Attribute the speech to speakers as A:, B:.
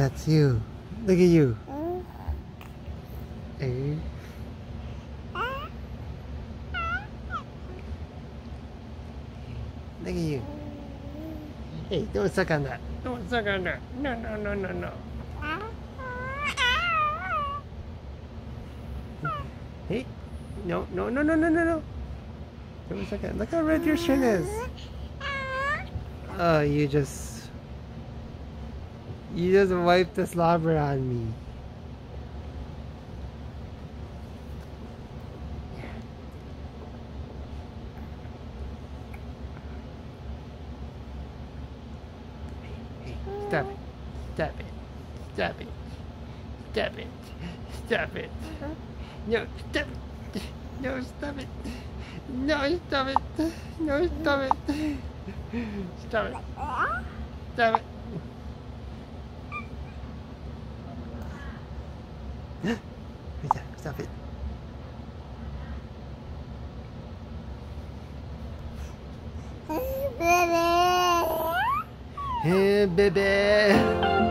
A: That's you. Look at you. Hey. Look at you. Hey, don't suck on that. Don't suck on that. No, no, no, no, no. Hey. No, no, no, no, no, no, no. Don't suck on Look how red your shin is. Oh, you just... You just wiped the slobber on me. Stop it. Stop it. Stop it. Stop it. Stop it. No, stop it. No, stop it. No, stop it. No, stop it. Stop it. Stop it. Stop it. Hey, baby.